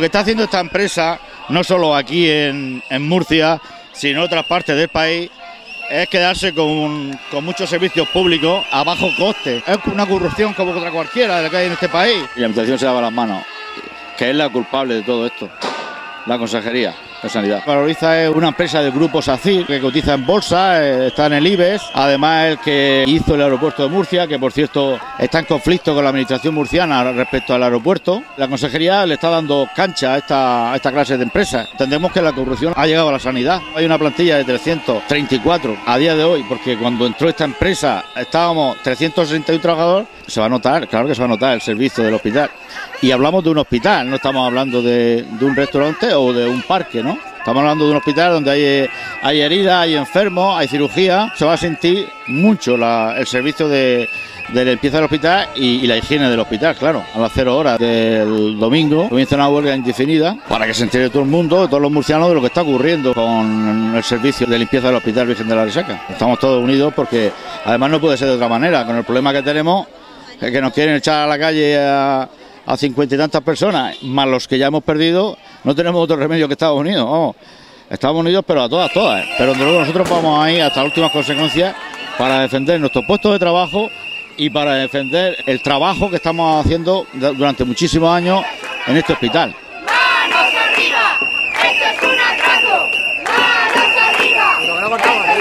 que está haciendo esta empresa, no solo aquí en, Murcia, sino en otras partes del país, es quedarse con, muchos servicios públicos a bajo coste. Es una corrupción como otra cualquiera de la que hay en este país. Y la Administración se lava las manos, que es la culpable de todo esto, la Consejería de Sanidad. Valoriza es una empresa del grupo SACIR que cotiza en bolsa, eh, está en el IBEX, además el que hizo el aeropuerto de Murcia, que por cierto está en conflicto con la administración murciana respecto al aeropuerto. La consejería le está dando cancha a esta, clase de empresas. Entendemos que la corrupción ha llegado a la sanidad. Hay una plantilla de 334 a día de hoy, porque cuando entró esta empresa estábamos 361 trabajadores, se va a notar, claro que se va a notar el servicio del hospital. Y hablamos de un hospital, no estamos hablando de un restaurante o de un parque, ¿no? Estamos hablando de un hospital donde hay, hay heridas, hay enfermos, hay cirugía. Se va a sentir mucho el servicio de, de limpieza del hospital y, la higiene del hospital, claro. A las cero horas del domingo comienza una huelga indefinida para que se entere todo el mundo, todos los murcianos, de lo que está ocurriendo con el servicio de limpieza del Hospital Virgen de la Resaca. Estamos todos unidos porque además no puede ser de otra manera. Con el problema que tenemos, que nos quieren echar a la calle a cincuenta y tantas personas, más los que ya hemos perdido, no tenemos otro remedio que Estados Unidos. Vamos, Estados Unidos, pero a todas, todas. Pero desde luego nosotros vamos ahí hasta las últimas consecuencias para defender nuestros puestos de trabajo y para defender el trabajo que estamos haciendo durante muchísimos años en este hospital. ¡Manos arriba! ¡Esto es un atraso! ¡Manos arriba!